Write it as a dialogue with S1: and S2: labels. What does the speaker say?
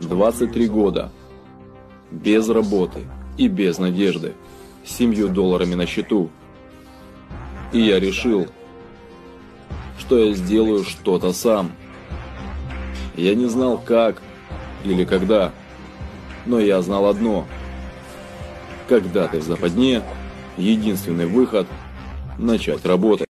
S1: 23 года. Без работы и без надежды. С семью долларами на счету. И я решил, что я сделаю что-то сам. Я не знал как или когда, но я знал одно. Когда ты в западне, единственный выход – начать работать.